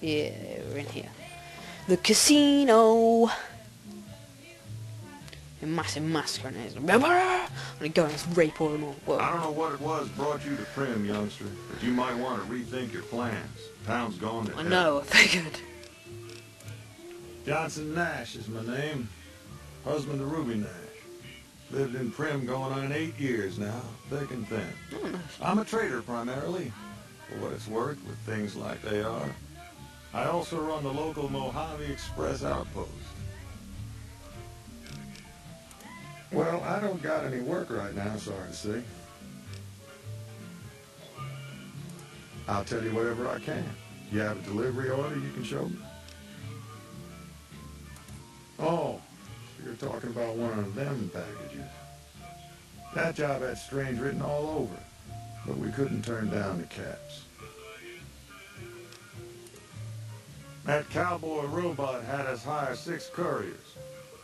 Yeah, we're in here. The casino. A massive massacre and it's I'm gonna go and rape all them all. Whoa. I don't know what it was brought you to Primm, youngster, but you might want to rethink your plans. Town's gone to I hell. know, I figured. Johnson Nash is my name. Husband of Ruby Nash. Lived in Primm going on eight years now, thick and thin. Oh. I'm a trader primarily, for what it's worth with things like they are. I also run the local Mojave Express outpost. Well, I don't got any work right now, sorry to say. I'll tell you whatever I can. You have a delivery order you can show me? Oh, so you're talking about one of them packages. That job had strange written all over it, but we couldn't turn down the caps. That cowboy robot had us hire six couriers.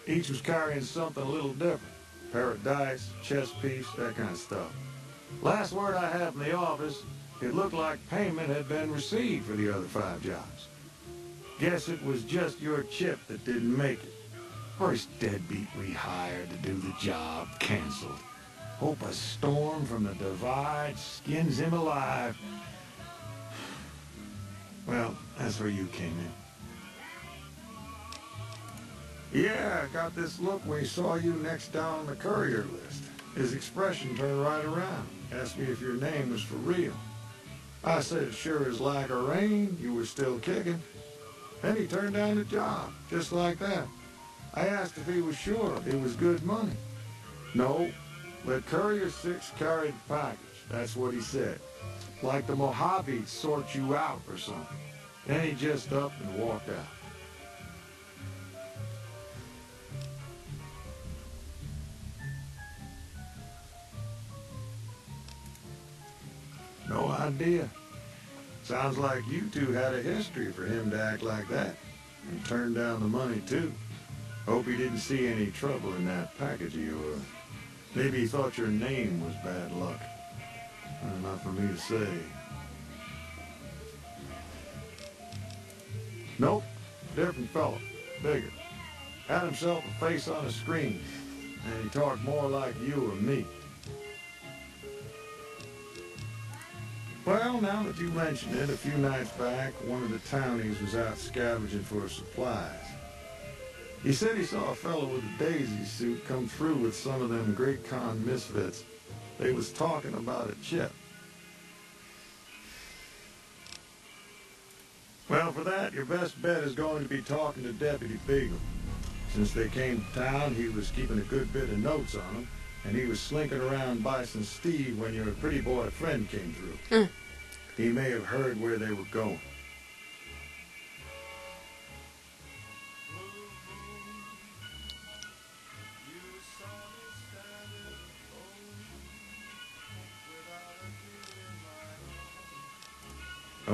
Each was carrying something a little different. Pair of dice, chess piece, that kind of stuff. Last word I had from the office, it looked like payment had been received for the other five jobs. Guess it was just your chip that didn't make it. First deadbeat we hired to do the job canceled. Hope a storm from the divide skins him alive. Well, that's where you came in. Yeah, I got this look when he saw you next down on the courier list. His expression turned right around. Asked me if your name was for real. I said, sure as like a rain, you were still kicking. Then he turned down the job, just like that. I asked if he was sure it was good money. No, but Courier 6 carried package. That's what he said. Like the Mojave sort you out or something. Then he just up and walked out. No idea. Sounds like you two had a history for him to act like that. And turn down the money, too. Hope he didn't see any trouble in that package of yours. Maybe he thought your name was bad luck. Not for me to say. Nope. Different fella. Bigger. Had himself a face on a screen. And he talked more like you or me. Well, now that you mention it, a few nights back, one of the townies was out scavenging for supplies. He said he saw a fellow with a daisy suit come through with some of them Great Khan misfits. They was talking about a chip. Well, for that, your best bet is going to be talking to Deputy Beagle. Since they came to town, he was keeping a good bit of notes on them, and he was slinking around Bison Steve when your pretty boy friend came through. Mm. He may have heard where they were going.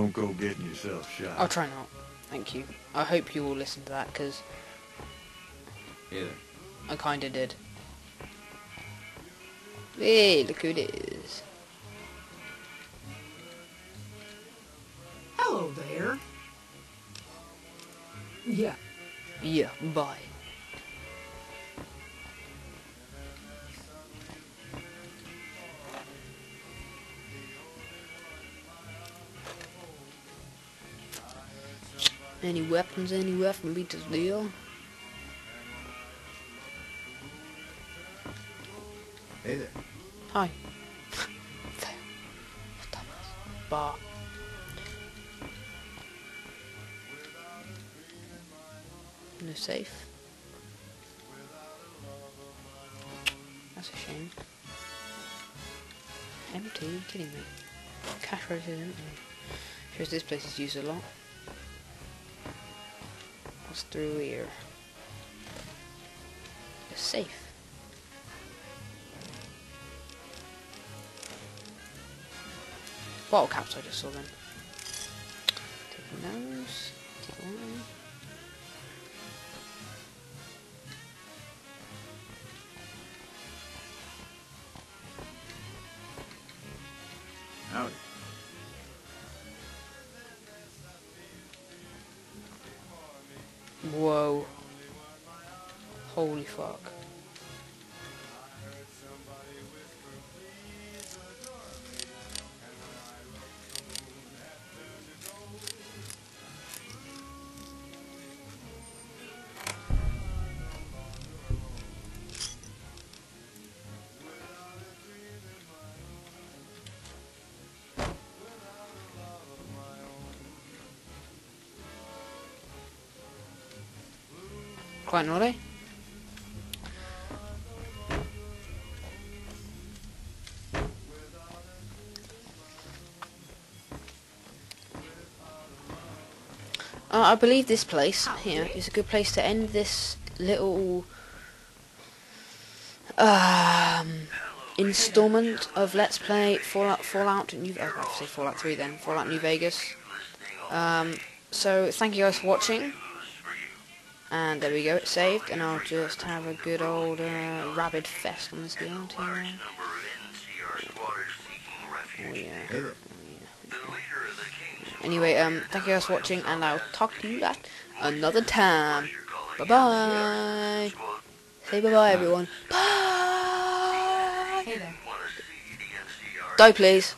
Don't go getting yourself shot. I'll try not. Thank you. I hope you all listen to that because Either. I kinda did. Hey, look who it is. Hello there. Yeah. Yeah, bye. Any weapons anywhere from Beater's deal? Hey there. Hi. There. Bar. No safe. That's a shame. Empty? Are you kidding me? Cash register is empty. Shows this place is used a lot. What's through here? A safe. Bottle caps I just saw then. Taking those. Take Whoa. Holy fuck. Quite naughty. Uh, I believe this place here is a good place to end this little um, installment of Let's Play Fallout Fallout New. I was about to say Fallout 3 then Fallout New Vegas. Um, so thank you guys for watching. And there we go, it's saved, and I'll just have a good old uh, rabid fest on this game. here. Oh yeah. Hey there. Anyway, um, thank you guys for watching, and I'll talk to you at another time. Bye bye. Say bye bye, everyone. Bye. Hey there. Die, please.